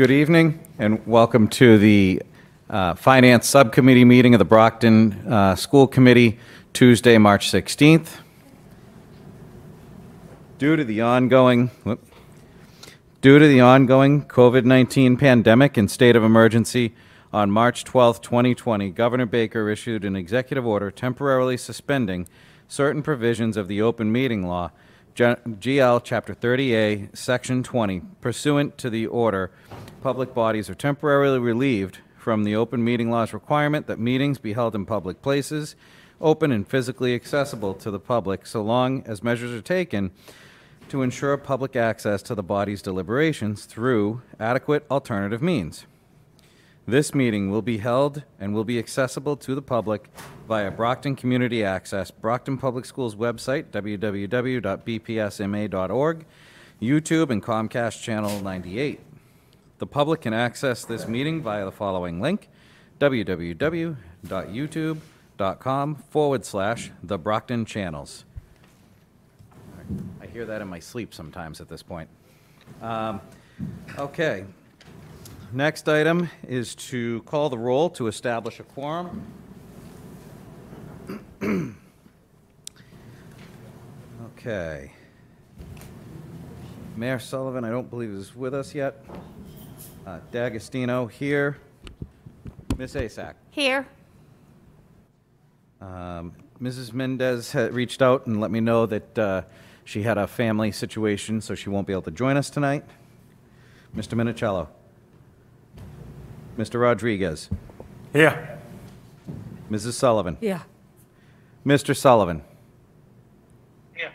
Good evening, and welcome to the uh, Finance Subcommittee meeting of the Brockton uh, School Committee, Tuesday, March 16th. Due to the ongoing, whoop. due to the ongoing COVID-19 pandemic and state of emergency, on March 12th, 2020, Governor Baker issued an executive order temporarily suspending certain provisions of the open meeting law, GL Chapter 30A, Section 20. Pursuant to the order, public bodies are temporarily relieved from the open meeting law's requirement that meetings be held in public places, open and physically accessible to the public, so long as measures are taken to ensure public access to the body's deliberations through adequate alternative means. This meeting will be held and will be accessible to the public via Brockton Community Access, Brockton Public Schools website, www.bpsma.org, YouTube, and Comcast Channel 98. The public can access this meeting via the following link, www.youtube.com forward slash The Brockton Channels. I hear that in my sleep sometimes at this point. Um, Okay. Next item is to call the roll to establish a quorum. Okay. Mayor Sullivan, I don't believe is with us yet. Uh, D'Agostino here. Miss Asack. Here. Um, Mrs. Mendes had reached out and let me know that uh, she had a family situation, so she won't be able to join us tonight. Mr. Minichiello. Mr. Rodrigues. Here. Mrs. Sullivan. Yeah. Mr. Sullivan. Here.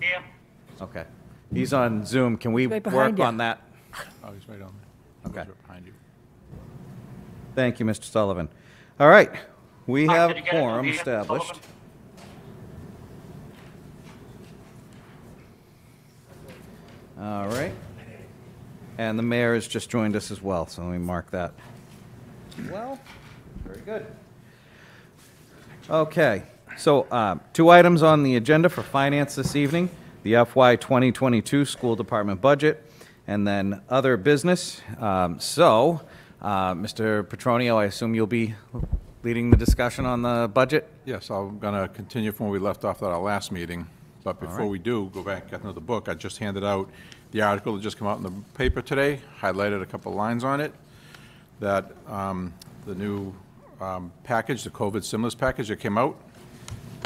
Here. Okay. He's on Zoom. Can we right work behind you. on that? Oh, he's right on there. Okay. Right Behind you. Thank you, Mr. Sullivan. All right. We Mark, have did you get it? quorum Did you get it, established. All right. And the mayor has just joined us as well, so let me mark that. Well, very good. Okay, so uh, two items on the agenda for finance this evening, the FY 2022 school department budget, and then other business. Um, So, uh, Mr. Petronio, I assume you'll be leading the discussion on the budget? Yes, I'm going to continue from where we left off at our last meeting. But before we do, go back, get another book. I just handed out the article that just came out in the paper today, highlighted a couple lines on it, that um, the new um, package, the COVID stimulus package that came out,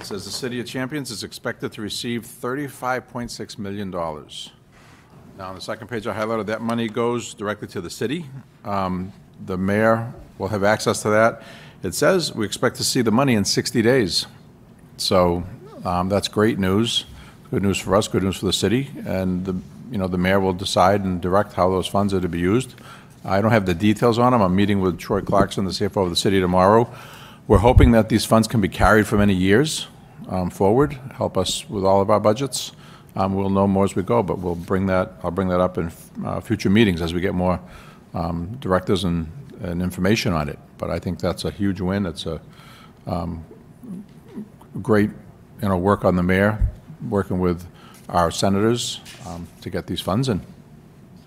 says the City of Champions is expected to receive $35.6 million. Now, on the second page, I highlighted that money goes directly to the city. Um, The mayor will have access to that. It says we expect to see the money in 60 days. So um, that's great news. Good news for us, good news for the city. And, the you know, the mayor will decide and direct how those funds are to be used. I don't have the details on them. I'm meeting with Troy Clarkson, the CFO of the city, tomorrow. We're hoping that these funds can be carried for many years um, forward, help us with all of our budgets. Um, We'll know more as we go, but we'll bring that, I'll bring that up in uh, future meetings as we get more um, directives and, and information on it. But I think that's a huge win. It's a um, great, you know, work on the mayor, working with our senators um, to get these funds in.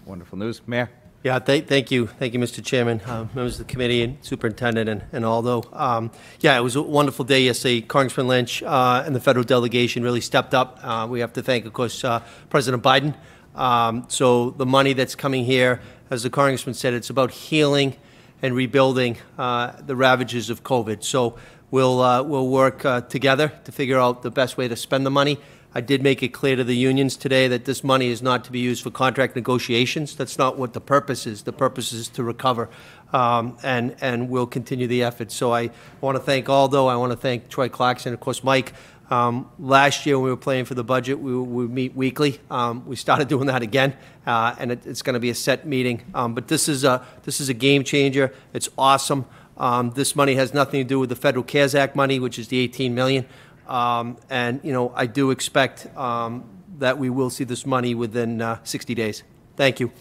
Wonderful news. Mayor? Yeah, thank, thank you, thank you, Mr. Chairman, uh, members of the committee, and superintendent, and, and Aldo. Um, yeah, it was a wonderful day yesterday. Congressman Lynch uh, and the federal delegation really stepped up. Uh, we have to thank, of course, uh, President Biden. Um, so the money that's coming here, as the congressman said, it's about healing and rebuilding uh, the ravages of COVID. So we'll uh, we'll work together to figure out the best way to spend the money. I did make it clear to the unions today that this money is not to be used for contract negotiations. That's not what the purpose is. The purpose is to recover, um, and and we'll continue the effort. So I want to thank Aldo. I want to thank Troy Clarkson, of course, Mike. Um, last year, when we were playing for the budget, we, meet weekly. Um, we started doing that again, uh, and it, it's going to be a set meeting. Um, but this is a this is a game changer. It's awesome. Um, this money has nothing to do with the Federal CARES Act money, which is the 18 million. Um, and you know, I do expect um, that we will see this money within uh, 60 days. Thank you.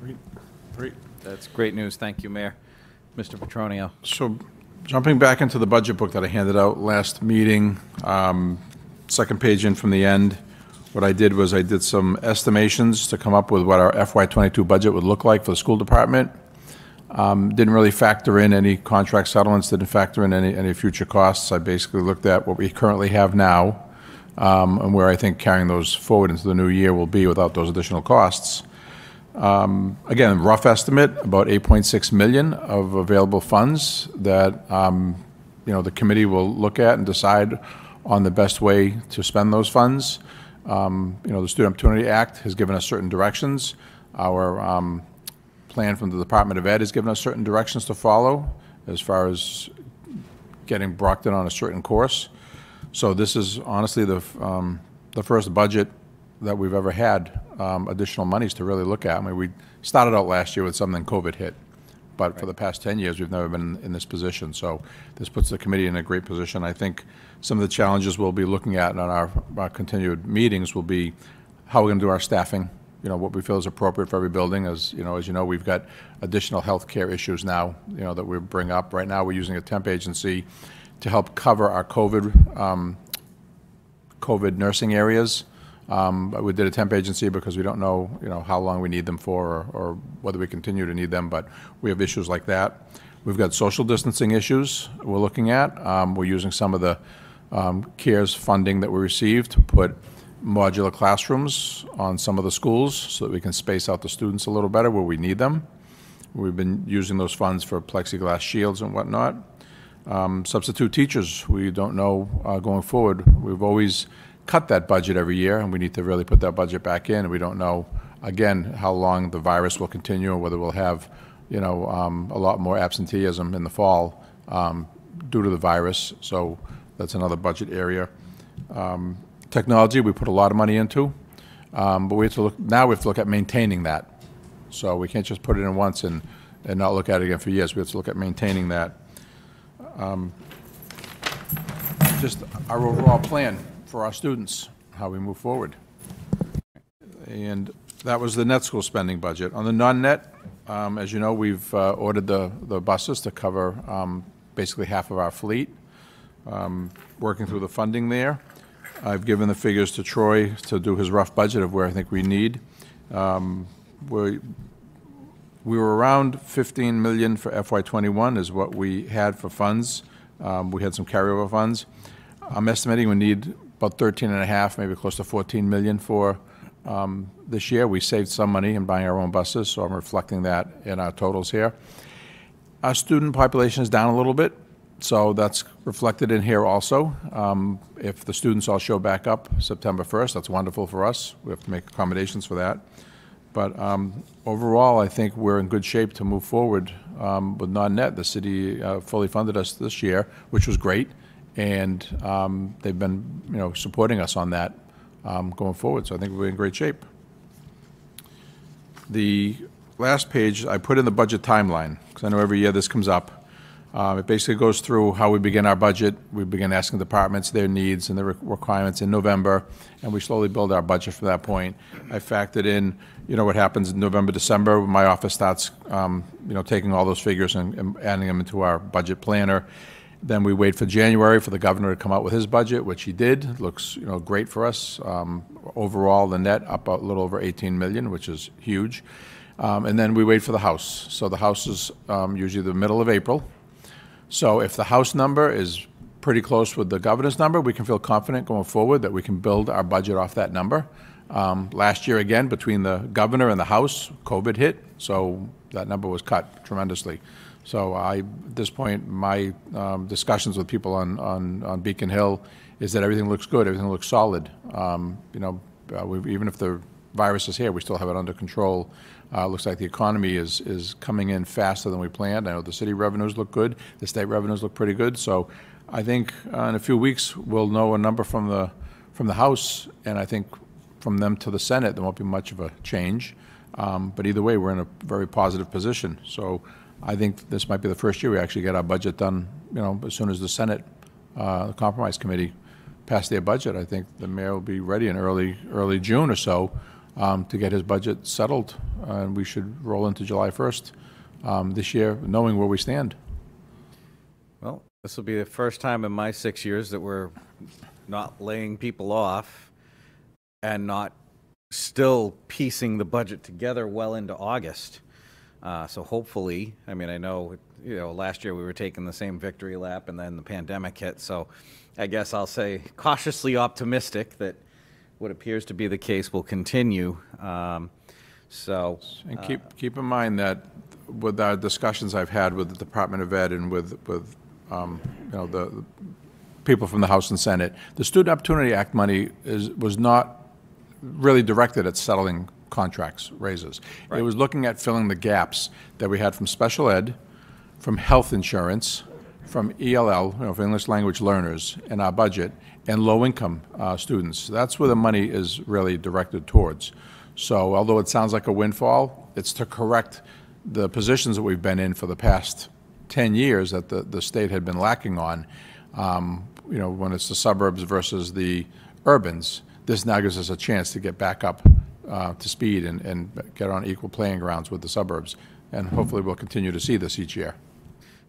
Great, Great. That's great news. Thank you, Mayor. Mr. Petronio? So jumping back into the budget book that I handed out last meeting, um, second page in from the end, what I did was I did some estimations to come up with what our FY '22 budget would look like for the school department. Um, Didn't really factor in any contract settlements, didn't factor in any, future costs. I basically looked at what we currently have now, um, and where I think carrying those forward into the new year will be without those additional costs. Um, Again, rough estimate, about 8.6 million of available funds that, you know, the committee will look at and decide on the best way to spend those funds. You know, the Student Opportunity Act has given us certain directions. Our plan from the Department of Ed has given us certain directions to follow as far as getting Brockton on a certain course. So this is honestly the, um, the first budget that we've ever had um, additional monies to really look at. I mean, we started out last year with something COVID hit, but for the past 10 years, we've never been in this position. So this puts the committee in a great position. I think some of the challenges we'll be looking at in our, our continued meetings will be how we're going to do our staffing, you know, what we feel is appropriate for every building. As, you know, as you know, we've got additional healthcare issues now, you know, that we bring up. Right now, we're using a temp agency to help cover our COVID, um, COVID nursing areas. Um, We did a temp agency because we don't know, you know, how long we need them for or- or whether we continue to need them, but we have issues like that. We've got social distancing issues we're looking at. Um, We're using some of the um, CARES funding that we received to put modular classrooms on some of the schools so that we can space out the students a little better where we need them. We've been using those funds for plexiglass shields and whatnot. Um, Substitute teachers, we don't know uh, going forward. We've always cut that budget every year, and we need to really put that budget back in. We don't know, again, how long the virus will continue, or whether we'll have, you know, um, a lot more absenteeism in the fall um, due to the virus. So that's another budget area. Um, Technology, we put a lot of money into, um, but we have to look, now we have to look at maintaining that. So we can't just put it in once and, and not look at it again for years. We have to look at maintaining that. Um, Just our overall plan for our students, how we move forward. And that was the net school spending budget. On the non-net, um, as you know, we've uh, ordered the, the buses to cover um, basically half of our fleet, um, working through the funding there. I've given the figures to Troy to do his rough budget of where I think we need. Um, We, we were around 15 million for FY '21 is what we had for funds. Um, We had some carryover funds. I'm estimating we need about 13 and a half, maybe close to 14 million for um, this year. We saved some money in buying our own buses, so I'm reflecting that in our totals here. Our student population is down a little bit, so that's reflected in here also. Um, If the students all show back up September 1st, that's wonderful for us. We have to make accommodations for that. But um, overall, I think we're in good shape to move forward um, with non-net. The city uh, fully funded us this year, which was great, and um, they've been, you know, supporting us on that um, going forward, so I think we're in great shape. The last page, I put in the budget timeline, because I know every year this comes up. Uh, It basically goes through how we begin our budget. We begin asking departments their needs and their re- requirements in November, and we slowly build our budget from that point. I factored in, you know, what happens in November, December, my office starts, um, you know, taking all those figures and and adding them into our budget planner. Then we wait for January for the governor to come out with his budget, which he did. Looks, you know, great for us. Um, Overall, the net up a little over 18 million, which is huge. Um, And then we wait for the House. So the House is um, usually the middle of April. So if the House number is pretty close with the governor's number, we can feel confident going forward that we can build our budget off that number. Um, Last year, again, between the governor and the House, COVID hit, so that number was cut tremendously. So I, at this point, my um, discussions with people on, on, on Beacon Hill is that everything looks good, everything looks solid. Um, You know, uh, even if the virus is here, we still have it under control. Uh, Looks like the economy is, is coming in faster than we planned. I know the city revenues look good, the state revenues look pretty good. So I think uh, in a few weeks, we'll know a number from the, from the House, and I think from them to the Senate, there won't be much of a change. Um, But either way, we're in a very positive position. So I think this might be the first year we actually get our budget done, you know, as soon as the Senate, uh, the Compromise Committee pass their budget. I think the mayor will be ready in early, early June or so um, to get his budget settled, uh, and we should roll into July 1st um, this year, knowing where we stand. Well, this will be the first time in my six years that we're not laying people off. and not still piecing the budget together well into August. Uh, so hopefully, I mean, I know, you know, last year we were taking the same victory lap and then the pandemic hit. So I guess I'll say cautiously optimistic that what appears to be the case will continue. Um, so, And keep, keep in mind that with our discussions I've had with the Department of Ed and with, with, um, you know, the the people from the House and Senate, the Student Opportunity Act money is, was not really directed at settling contracts raises. It was looking at filling the gaps that we had from special ed, from health insurance, from ELL, you know, for English language learners in our budget, and low-income uh, students. That's where the money is really directed towards. So although it sounds like a windfall, it's to correct the positions that we've been in for the past 10 years that the, the state had been lacking on. Um, You know, when it's the suburbs versus the urbans, this now gives us a chance to get back up uh, to speed and, and get on equal playing grounds with the suburbs. And hopefully we'll continue to see this each year.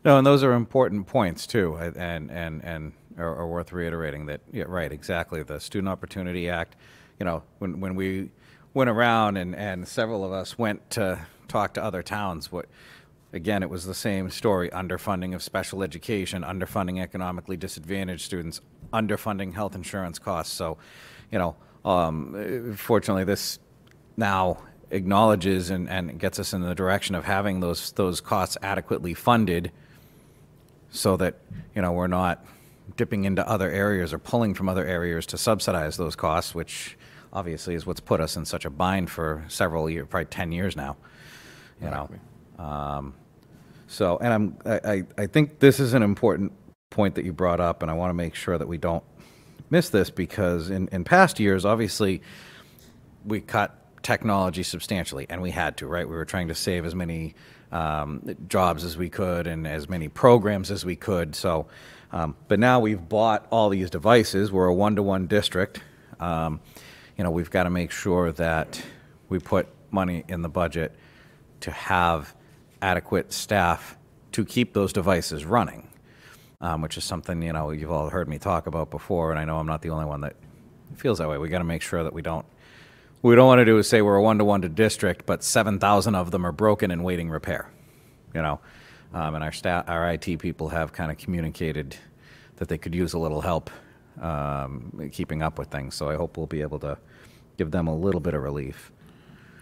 no, and those are important points too, and, and, and are, are worth reiterating that, yeah, right, exactly. The Student Opportunity Act, you know, when, when we went around and, and several of us went to talk to other towns, what, again, it was the same story, underfunding of special education, underfunding economically disadvantaged students, underfunding health insurance costs. So, you know, um, fortunately, this now acknowledges and, and gets us in the direction of having those, those costs adequately funded so that, you know, we're not dipping into other areas or pulling from other areas to subsidize those costs, which obviously is what's put us in such a bind for several years, probably 10 years now, you know. Um, So, and I'm, I, I- I think this is an important point that you brought up, and I want to make sure that we don't miss this because in, in past years, obviously, we cut technology substantially, and we had to, right? We were trying to save as many um, jobs as we could and as many programs as we could. So, um, but now we've bought all these devices. We're a one-to-one district. Um, you know, we've got to make sure that we put money in the budget to have adequate staff to keep those devices running, um, which is something you know you've all heard me talk about before, and I know I'm not the only one that feels that way. We got to make sure that we don't What we don't want to do is say we're a one to district, but seven thousand of them are broken and waiting repair. You know, um, and our staff, our IT people have kind of communicated that they could use a little help um, keeping up with things. So I hope we'll be able to give them a little bit of relief.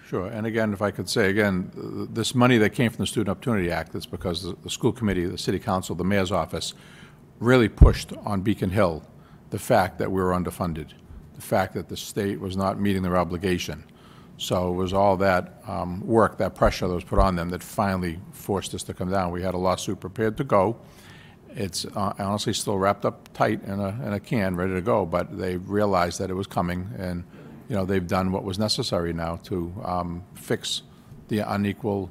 Sure, and again, if I could say, again, this money that came from the Student Opportunity Act, that's because the, the school committee, the city council, the mayor's office really pushed on Beacon Hill the fact that we were underfunded, the fact that the state was not meeting their obligation. So it was all that um, work, that pressure that was put on them that finally forced us to come down. We had a lawsuit prepared to go. It's uh, honestly still wrapped up tight in a, in a can, ready to go, but they realized that it was coming, and, you know, they've done what was necessary now to um, fix the unequal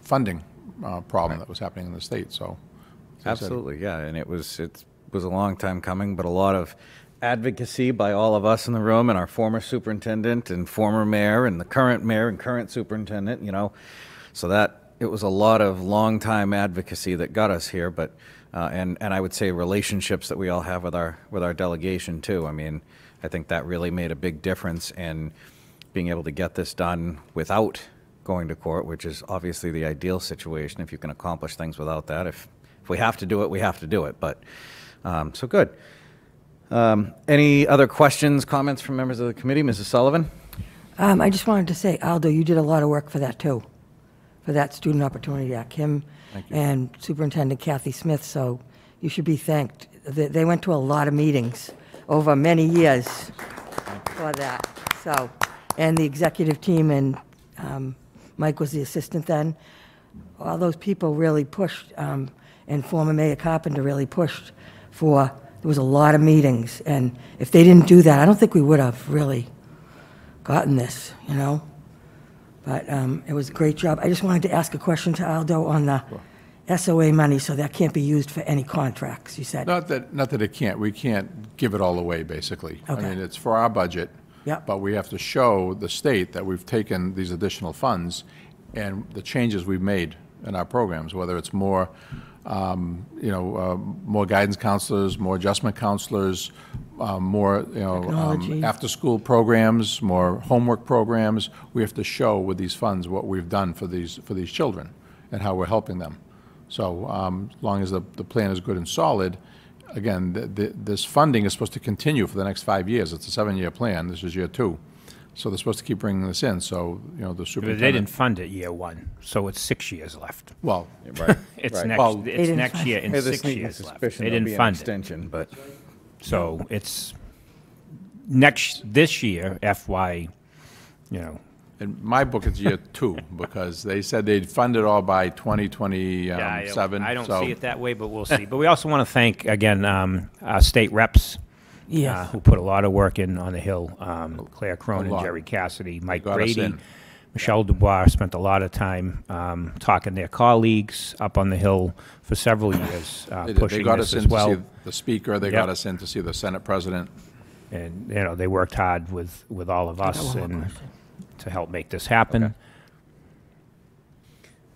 funding uh, problem that was happening in the state, so. Absolutely, yeah, and it was it was a long time coming, but a lot of advocacy by all of us in the room and our former superintendent and former mayor and the current mayor and current superintendent, you know, so that it was a lot of long time advocacy that got us here, but uh, and and I would say relationships that we all have with our with our delegation too. I mean, I think that really made a big difference in being able to get this done without going to court, which is obviously the ideal situation if you can accomplish things without that. If, if we have to do it, we have to do it. But, um, so good. Um, any other questions, comments from members of the committee? Mrs. Sullivan? Um, I just wanted to say, Aldo, you did a lot of work for that too, for that Student Opportunity Act, him and Superintendent Kathy Smith, so you should be thanked. They, they went to a lot of meetings over many years for that, so, and the executive team, and um, Mike was the assistant then. All those people really pushed, um, and former Mayor Carpenter really pushed for, there was a lot of meetings, and if they didn't do that, I don't think we would have really gotten this, you know? But um, it was a great job. I just wanted to ask a question to Aldo on the SOA money, so that can't be used for any contracts, you said? Not that, not that it can't, we can't give it all away, basically. I Okay. mean, it's for our budget. Yep. But we have to show the state that we've taken these additional funds and the changes we've made in our programs, whether it's more um, you know, uh, more guidance counselors, more adjustment counselors, uh, more, you know, Technology. um, after-school programs, more homework programs. We have to show with these funds what we've done for these, for these children and how we're helping them. So um, as long as the, the plan is good and solid, again, th- th- this funding is supposed to continue for the next five years. It's a seven-year plan. This is year two. So they're supposed to keep bringing this in. So, you know, the But they didn't fund it year one, so it's six years left. well, Right. It's right. Next, They it's didn't next fund year it. and Hey, six years left. suspicion They there'll didn't be an fund it. extension, but So it's next, this year, FY, you know, in my book, it's year two, because they said they'd fund it all by 2027. Yeah, I don't- I don't so- see it that way, but we'll see. But we also want to thank, again, um, our state reps, uh, who put a lot of work in on the Hill. Um, Claire Cronin, lot. Jerry Cassidy, Mike got us Brady, in. Michelle Dubois spent a lot of time um, talking to their colleagues up on the Hill for several years, uh, They did. They pushing got this us as in to well. see the speaker, they Yep. got us in to see the Senate president. And, you know, they worked hard with, with all of us and to help make this happen.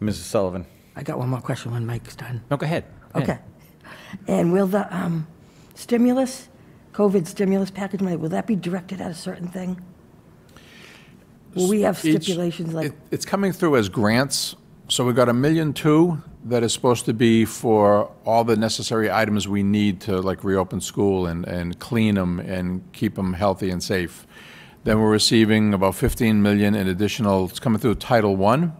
Mrs. Sullivan. I got one more question when Mike's done. No, go ahead. Go ahead. Okay. And will the um, stimulus, COVID stimulus package money, will that be directed at a certain thing? Will we have Each- stipulations like, it- It's coming through as grants, so we've got a million two that is supposed to be for all the necessary items we need to like reopen school and, and clean them and keep them healthy and safe. Then we're receiving about 15 million in additional, it's coming through Title I,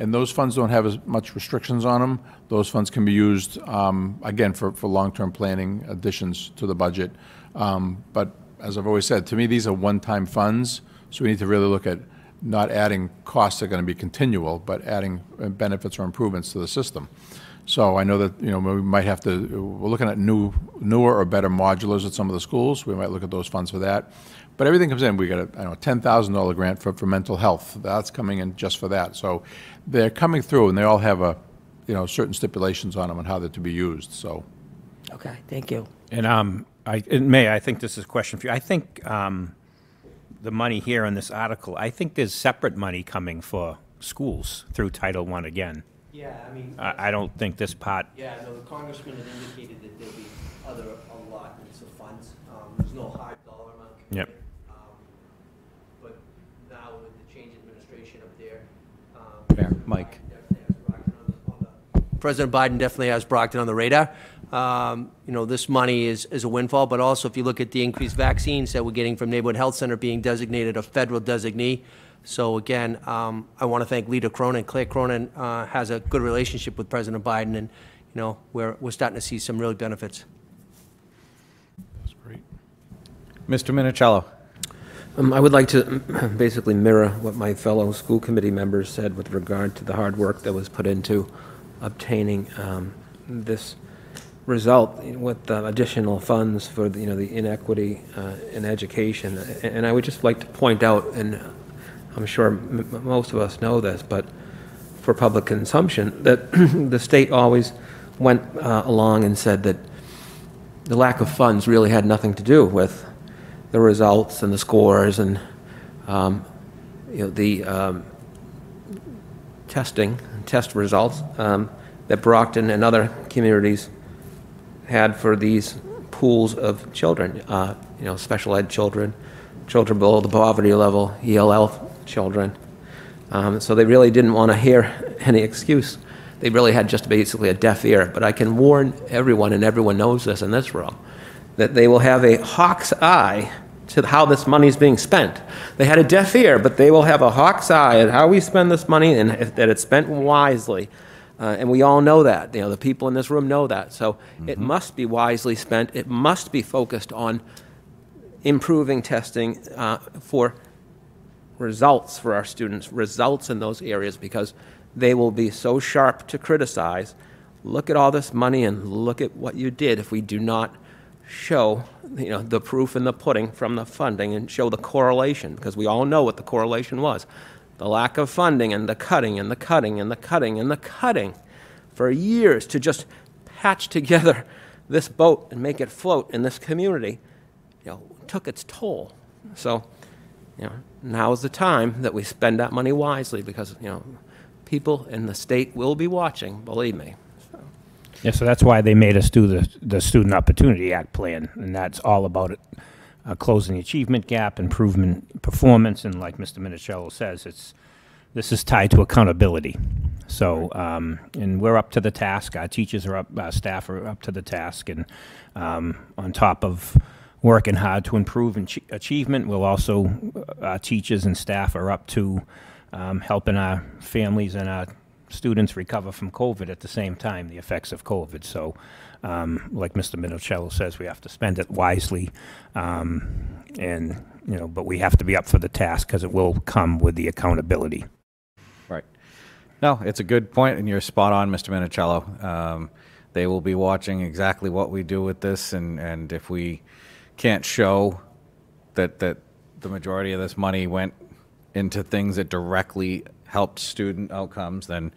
and those funds don't have as much restrictions on them. Those funds can be used, um, again, for, for long-term planning additions to the budget. Um, But as I've always said, to me, these are one-time funds, so we need to really look at not adding costs that are going to be continual, but adding uh, benefits or improvements to the system. So I know that, you know, we might have to, we're looking at new, newer or better modulars at some of the schools. We might look at those funds for that. But everything comes in, we got a, I don't know, ten thousand dollar grant for, for mental health. That's coming in just for that. So they're coming through and they all have a, you know, certain stipulations on them and how they're to be used, so. okay, thank you. And um, I, and May, I think this is a question for you. I think um, the money here in this article, I think there's separate money coming for schools through Title I again. Yeah, I mean, I, I don't think this part, yeah, no, the congressman had indicated that there'll be other allotments of funds. Um, There's no hard dollar amount. Yep. committed. Um, But now with the change in administration up there. um, Fair. Mike. definitely has Brockton on the- on the- President Biden definitely has Brockton on the radar. Um, You know, this money is, is a windfall, but also if you look at the increased vaccines that we're getting from Neighborhood Health Center being designated a federal designee. So again, um, I want to thank Leader Cronin. Claire Cronin uh, has a good relationship with President Biden, and, you know, we're, we're starting to see some real benefits. That's great. Mr. Minichiello. Um, I would like to basically mirror what my fellow school committee members said with regard to the hard work that was put into obtaining um, this result with the additional funds for, the, you know, the inequity uh, in education. And I would just like to point out, and I'm sure most of us know this, but for public consumption, that the state always went uh, along and said that the lack of funds really had nothing to do with the results and the scores and um, you know the um, testing test results um, that Brockton and other communities had for these pools of children, uh, you know, special ed children, children below the poverty level, ELL children. Um, so they really didn't want to hear any excuse. They really had just basically a deaf ear. But I can warn everyone, and everyone knows this in this room, that they will have a hawk's eye to how this money is being spent. They had a deaf ear, but they will have a hawk's eye at how we spend this money and that it's spent wisely. Uh, and we all know that. You know, the people in this room know that. So it must be wisely spent. It must be focused on improving testing uh, for results for our students, results in those areas, because they will be so sharp to criticize. Look at all this money and look at what you did if we do not show, you know, the proof in the pudding from the funding and show the correlation, because we all know what the correlation was. The lack of funding and the cutting and the cutting and the cutting and the cutting for years to just patch together this boat and make it float in this community, you know, took its toll. So, you know, now is the time that we spend that money wisely because, you know, people in the state will be watching, believe me. Yeah, so that's why they made us do the, the Student Opportunity Act plan, and that's all about it, uh, closing the achievement gap, improvement performance, and like Mr. Minichiello says, it's, this is tied to accountability. So, um, and we're up to the task, our teachers are up, our staff are up to the task, and, um, on top of working hard to improve achievement, we'll also, uh, our teachers and staff are up to, um, helping our families and our students recover from COVID at the same time, the effects of COVID. So, um, like Mr. Minichiello says, we have to spend it wisely, um, and, you know, but we have to be up for the task because it will come with the accountability. Right. No, it's a good point, and you're spot on, Mr. Minichiello. Um, they will be watching exactly what we do with this, and, and if we can't show that, that the majority of this money went into things that directly helped student outcomes, then,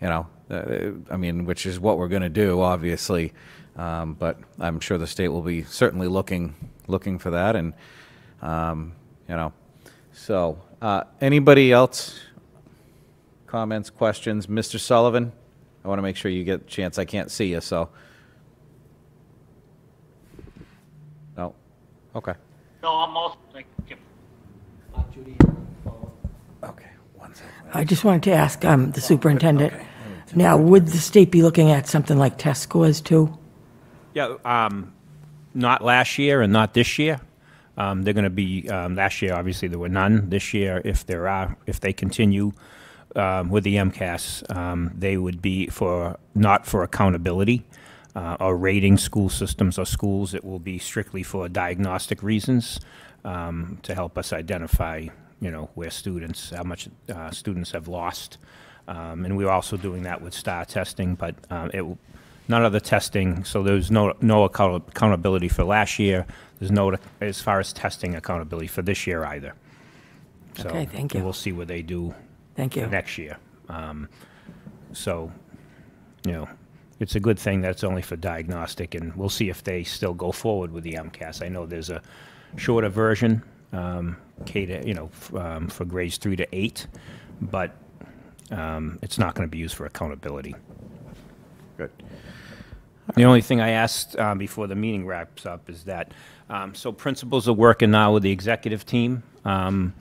you know, uh, I mean, which is what we're going to do, obviously. Um, but I'm sure the state will be certainly looking looking for that, and um, you know, so uh, anybody else? Comments, questions, Mr. Sullivan? I want to make sure you get a chance. I can't see you, so. No. Okay. No, I'm all, thank you. Okay. One second. I just wanted to ask um, the superintendent, now, would the state be looking at something like test scores too? Yeah, um, not last year and not this year. Um, they're going to be, um, last year, obviously, there were none. This year, if there are, if they continue um, with the MCAS, um, they would be for, not for accountability uh, or rating school systems or schools. It will be strictly for diagnostic reasons um, to help us identify, you know, where students, how much uh, students have lost. Um, and we're also doing that with STAR testing, but um, it, none of the testing, so there's no, no account- accountability for last year. There's no, as far as testing accountability for this year either. So, Okay, thank you. We'll see what they do Thank you. next year. Um, So, you know, it's a good thing that's only for diagnostic, and we'll see if they still go forward with the MCAS. I know there's a shorter version, um, K to, you know, f- um, for grades three to eight, but um, it's not going to be used for accountability. Good. The only thing I asked uh, before the meeting wraps up is that, um, so principals are working now with the executive team, um,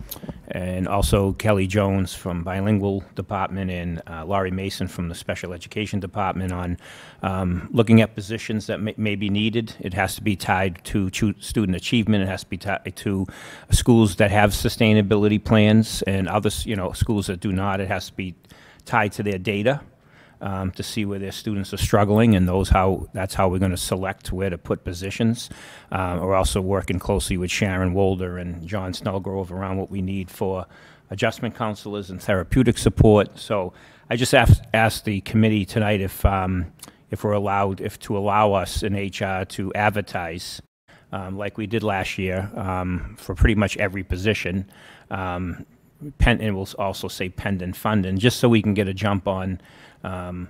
and also Kelly Jones from bilingual department and uh, Laurie Mason from the special education department on um, looking at positions that may, may be needed. It has to be tied to student achievement. It has to be tied to schools that have sustainability plans and others, you know, schools that do not. It has to be tied to their data um, to see where their students are struggling, and those how that's how we're going to select where to put positions. Uh, we're also working closely with Sharon Wolder and John Snellgrove around what we need for adjustment counselors and therapeutic support. So I just asked, asked the committee tonight if um, if we're allowed if to allow us in HR to advertise um, like we did last year um, for pretty much every position. Um, pen, and we'll also say pendant funding, just so we can get a jump on um,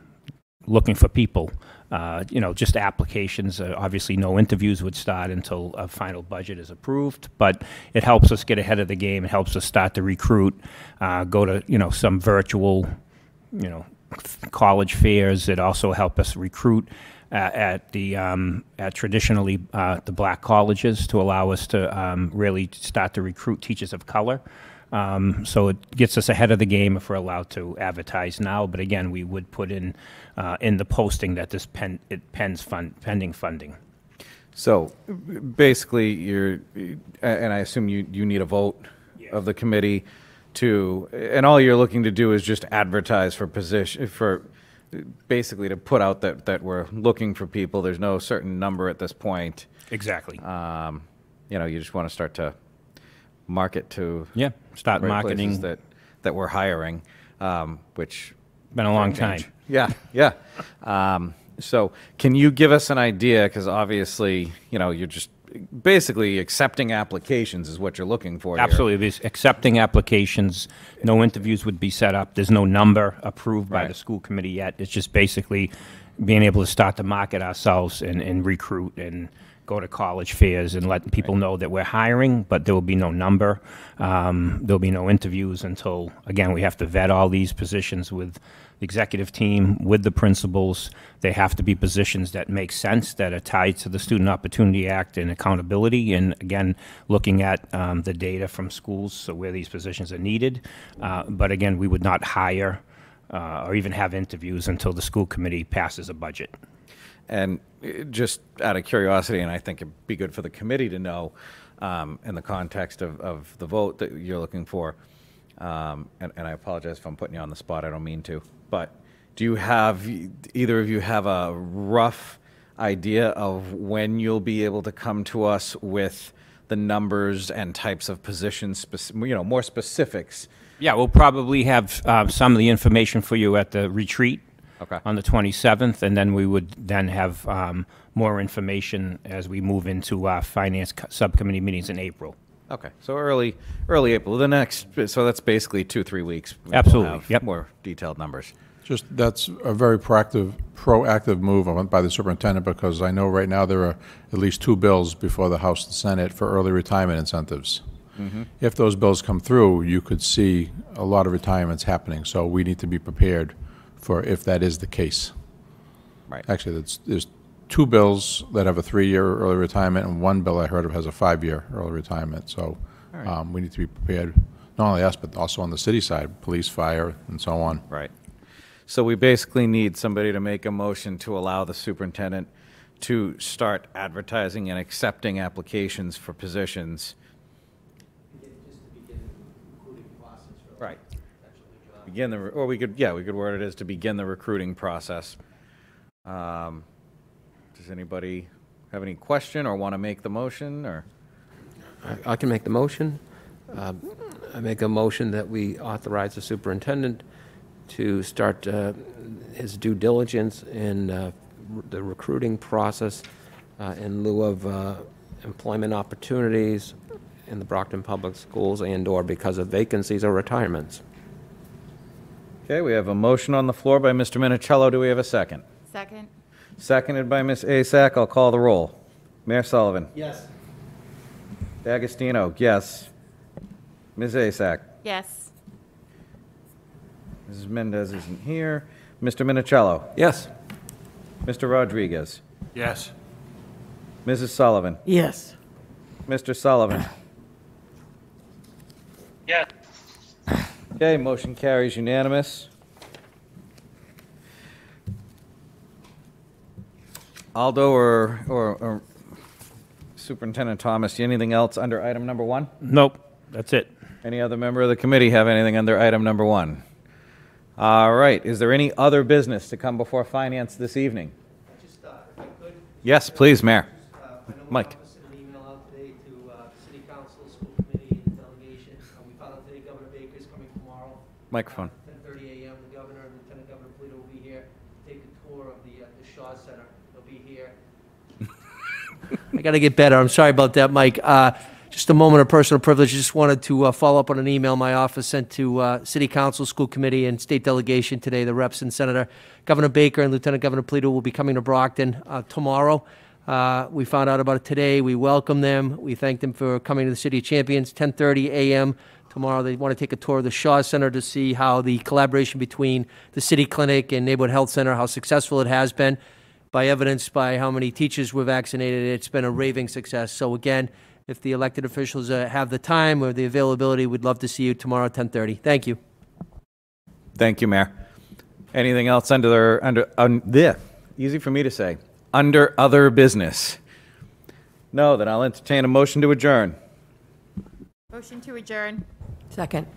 looking for people. Uh, you know, just applications. Uh, obviously, no interviews would start until a final budget is approved, but it helps us get ahead of the game. It helps us start to recruit, uh, go to you know some virtual, you know, college fairs that also help us recruit uh, at the um, at traditionally uh, the black colleges to allow us to um, really start to recruit teachers of color. Um, so it gets us ahead of the game if we're allowed to advertise now. But again, we would put in uh, in the posting that this pen, it pens fund pending funding. So basically, you're, and I assume you, you need a vote of the committee to, and all you're looking to do is just advertise for position, for, basically to put out that, that we're looking for people. There's no certain number at this point. Exactly. Um, You know, you just want to start to market to. Yeah, start right marketing. That, that we're hiring, um, which. Been a long time. Yeah, yeah. Um, so can you give us an idea? Because obviously, you know, you're just basically accepting applications is what you're looking for. Absolutely. Accepting applications. No interviews would be set up. There's no number approved by Right. the school committee yet. It's just basically being able to start to market ourselves and, and recruit and, go to college fairs and let people know that we're hiring, but there will be no number. Um, There'll be no interviews until, again, we have to vet all these positions with the executive team, with the principals. They have to be positions that make sense, that are tied to the Student Opportunity Act and accountability. And again, looking at um, the data from schools, so where these positions are needed. Uh, But again, we would not hire uh, or even have interviews until the school committee passes a budget. And uh, just out of curiosity, and I think it'd be good for the committee to know, um, in the context of, of the vote that you're looking for, um, and, and I apologize if I'm putting you on the spot, I don't mean to, but do you have, either of you have a rough idea of when you'll be able to come to us with the numbers and types of positions, you know, more specifics? Yeah, we'll probably have uh, some of the information for you at the retreat Okay. on the 27th, and then we would then have um, more information as we move into our finance co- subcommittee meetings in April. Okay, so early, early April, the next, so that's basically two, three weeks. we'll Absolutely, have yep. More detailed numbers. Just, that's a very proactive, proactive move on- by the superintendent, because I know right now there are at least two bills before the House and Senate for early retirement incentives. If those bills come through, you could see a lot of retirements happening, so we need to be prepared for if that is the case. Right. Actually, there's, there's two bills that have a three-year early retirement, and one bill I heard of has a five-year early retirement, so um, we need to be prepared, not only us, but also on the city side, police, fire, and so on. Right. So we basically need somebody to make a motion to allow the superintendent to start advertising and accepting applications for positions. Right. Begin the, or we could, yeah, we could word it as to begin the recruiting process. Um, Does anybody have any question or want to make the motion, or? I- I can make the motion. Um, I make a motion that we authorize the superintendent to start uh, his due diligence in uh, the recruiting process uh, in lieu of uh, employment opportunities in the Brockton Public Schools and/or because of vacancies or retirements. Okay, we have a motion on the floor by Mr. Minichiello. Do we have a second? Second? Seconded by Ms. Asack. I'll call the roll. Mayor Sullivan. Yes. D'Agostino, yes. Ms. Asack. Yes. Mrs. Mendes isn't here. Mr. Minichiello. Yes. Mr. Rodrigues. Yes. Mrs. Sullivan. Yes. Mr. Sullivan. Yes, Okay, motion carries unanimous. Aldo or, or or Superintendent Thomas, anything else under item number one? Nope, that's it. Any other member of the committee have anything under item number one? All right, is there any other business to come before finance this evening? Just, uh, if I could, Yes, please, Mayor. uh, I know Mike. I sent an email out today to uh, City Council, School Committee, and delegation. Uh, We found out today Governor Baker is coming tomorrow. Microphone. 10:30 a.m. The governor and Lieutenant Governor Polito will be here, to take a tour of the, uh, the Shaw Center. They'll be here. I got to get better. I'm sorry about that, Mike. Uh, Just a moment of personal privilege. I Just wanted to uh, follow up on an email my office sent to uh, City Council, School Committee, and State Delegation today, the reps and Senator. Governor Baker and Lieutenant Governor Polito will be coming to Brockton uh, tomorrow. Uh, We found out about it today. We welcome them. We thank them for coming to the City of Champions, 10:30 a.m. Tomorrow, they want to take a tour of the Shaw Center to see how the collaboration between the City Clinic and Neighborhood Health Center, how successful it has been by evidence by how many teachers were vaccinated. It's been a raving success. So again, if the elected officials uh, have the time or the availability, we'd love to see you tomorrow at 10:30. Thank you. Thank you, Mayor. Anything else under, under, un, yeah, easy for me to say, under other business? No, then I'll entertain a motion to adjourn. Motion to adjourn. Second.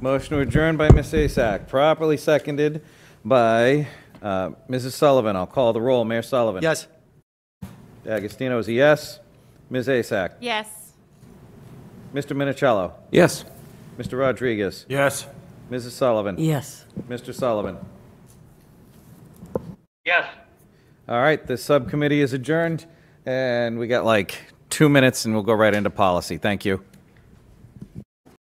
Motion to adjourn by Ms. Asack, properly seconded by uh, Mrs. Sullivan. I'll call the roll. Mayor Sullivan. Yes. D'Agostino is a yes. Ms. Asack. Yes. Mr. Minichiello. Yes. Mr. Rodrigues. Yes. Mrs. Sullivan. Yes. Mr. Sullivan. yes. All right, the subcommittee is adjourned, and we got like two minutes, and we'll go right into policy. Thank you.